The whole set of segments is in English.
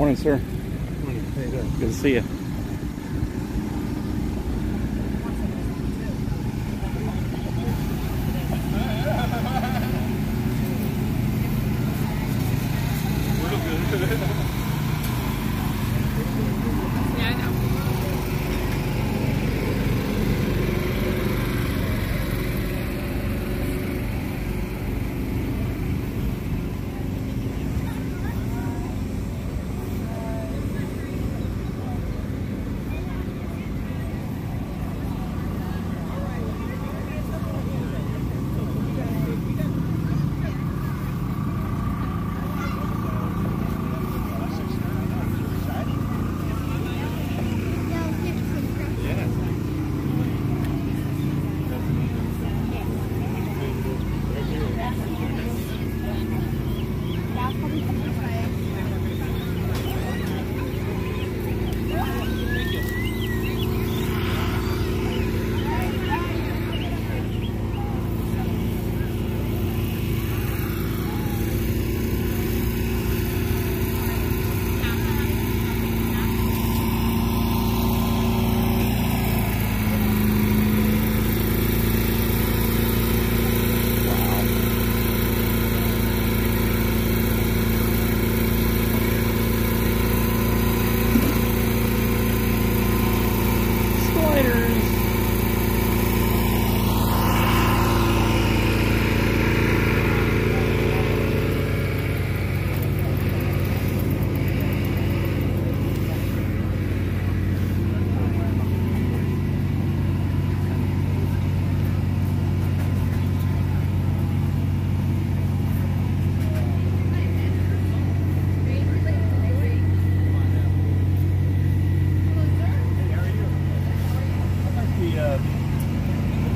morning, sir. Good to see you. Yeah, I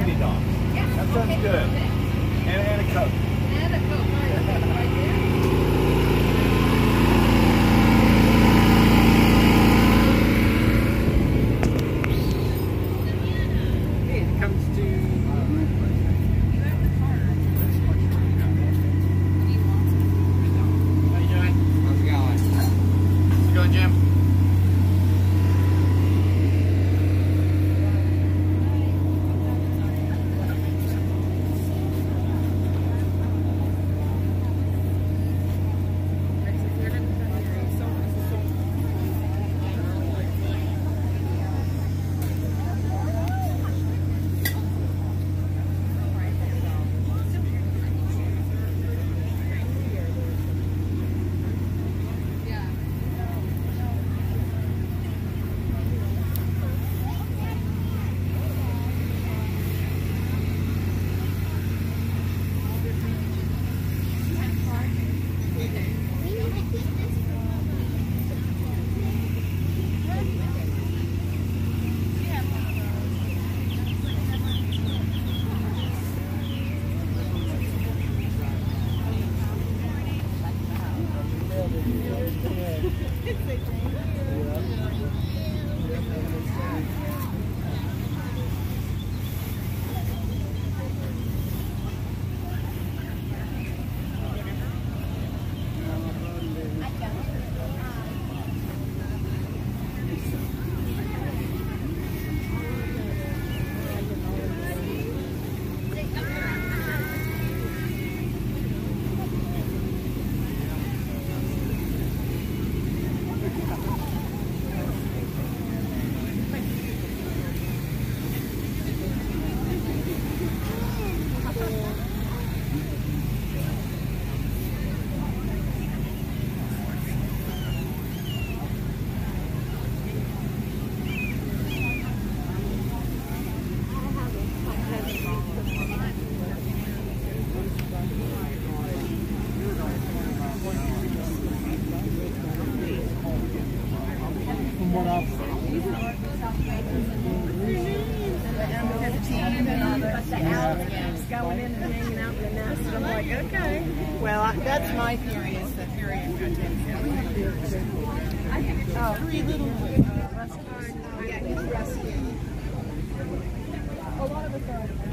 mini dog. That sounds good. And, and a Coke. Going in and hanging out in the nest, and I'm like, okay. Well, I, that's my theory is that Harry and Oh, three little. Yeah, he's rescued. A lot of us are.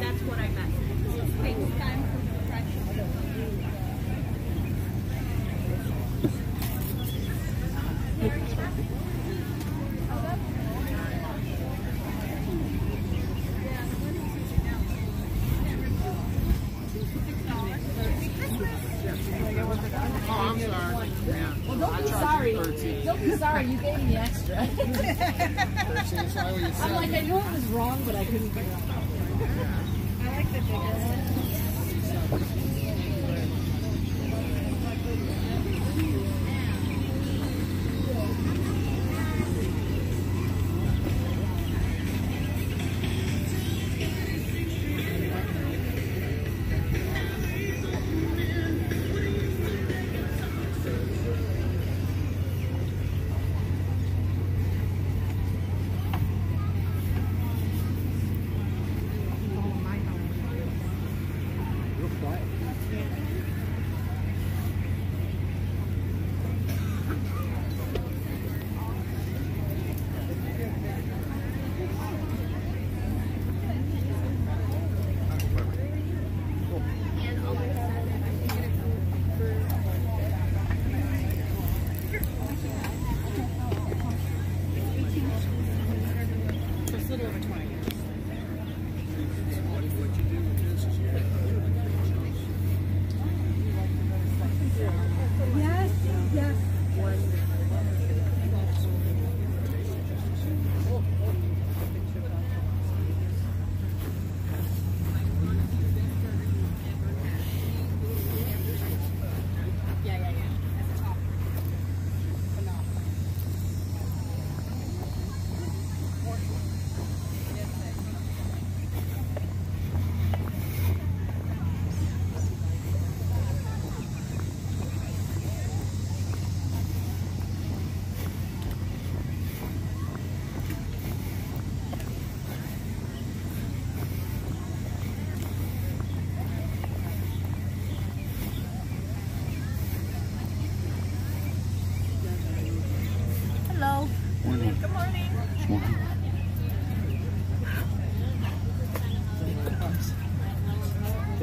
That's what I meant. Takes time for compression. Well, don't be sorry. Don't be sorry. You gave me extra. I'm like, I knew it was wrong, but I couldn't figure out. すいません。